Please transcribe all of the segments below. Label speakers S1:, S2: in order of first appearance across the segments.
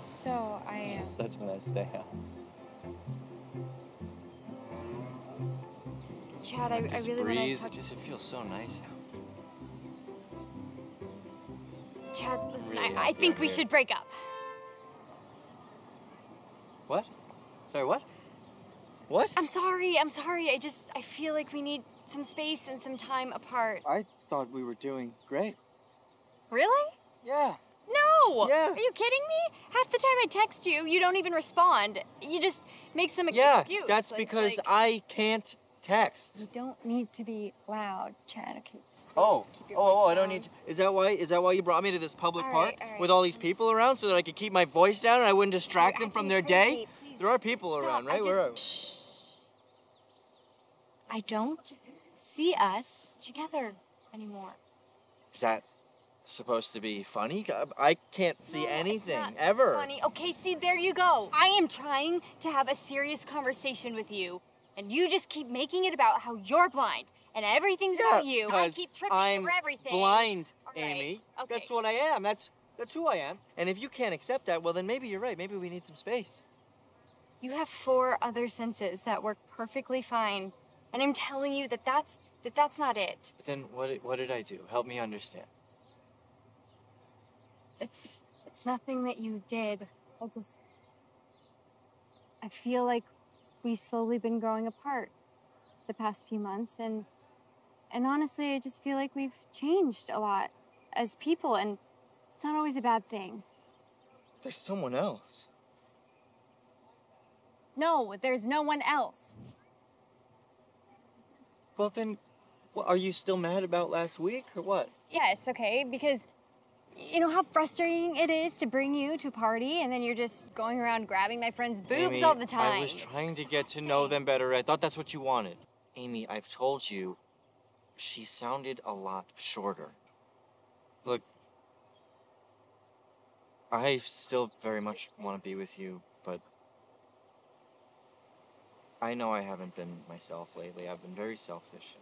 S1: So I. Uh...
S2: Such a nice day out.
S1: Chad, I, I
S2: this
S1: really
S2: breeze,
S1: want
S2: it just it feels so nice out.
S1: Chad, listen,
S2: really
S1: I, I think we
S2: here.
S1: should break up.
S2: What? Sorry, what? What?
S1: I'm sorry, I'm sorry. I just, I feel like we need some space and some time apart.
S2: I thought we were doing great.
S1: Really?
S2: Yeah.
S1: No!
S2: Yeah.
S1: Are you kidding me? Half the time I text you, you don't even respond. You just make some
S2: Yeah,
S1: excuse.
S2: Yeah, that's
S1: Like,
S2: because
S1: like,
S2: I can't text.
S1: You don't need to be loud, Chad. Okay, just please
S2: Oh,
S1: keep your
S2: oh, oh, I don't need to. Is that why? Is that why you brought me to this public
S1: All
S2: park
S1: right, right.
S2: with all these people around so that I could keep my voice down and I wouldn't distract
S1: You're
S2: them from their
S1: crazy.
S2: day?
S1: Please
S2: There are people
S1: stop.
S2: around,
S1: I
S2: right? Where are-
S1: just- I don't see us together anymore.
S2: Is that supposed to be funny? Um, I can't see
S1: No,
S2: anything ever.
S1: Funny. Okay, see, there you go. I am trying to have a serious conversation with you, and you just keep making it about how you're blind and everything's
S2: Yeah,
S1: about you. I keep tripping
S2: I'm
S1: over everything.
S2: blind,
S1: right,
S2: Amy.
S1: okay.
S2: That's what I am. That's that's who I am. And if you can't accept that, well, then maybe you're right. Maybe we need some space.
S1: You have four other senses that work perfectly fine, and I'm telling you that that's that that's not it.
S2: But then what? What did I do? Help me understand.
S1: It's it's nothing that you did. I'll just I feel like we've slowly been growing apart the past few months and and honestly I just feel like we've changed a lot as people and it's not always a bad thing.
S2: There's someone else.
S1: No, there's no one else.
S2: Well, then, what, are you still mad about last week or what?
S1: Yes, okay, because you know how frustrating it is to bring you to a party and then you're just going around grabbing my friends' boobs
S2: Amy,
S1: all the time.
S2: I was trying to get to know them better. I thought that's what you wanted. Amy, I've told you, she sounded a lot shorter. Look, I still very much want to be with you, but I know I haven't been myself lately. I've been very selfish.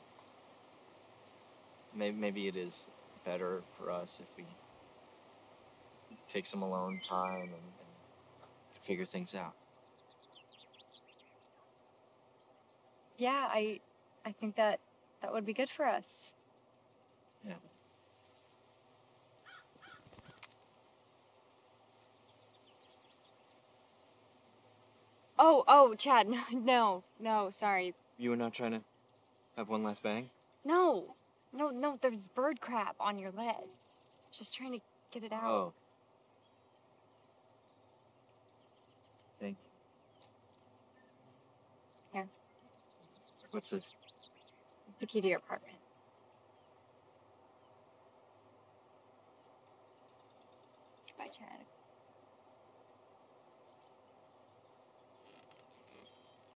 S2: Maybe, maybe it is better for us if we take some alone time and, and figure things out.
S1: Yeah, I I think that that would be good for us.
S2: Yeah.
S1: Oh, oh, Chad, no, no, no, sorry.
S2: You were not trying to have one last bang?
S1: No, no, no, there's bird crap on your lid. Just trying to get it out.
S2: Oh. Thank you.
S1: Here.
S2: What's this?
S1: The key to your apartment. Bye, Chad.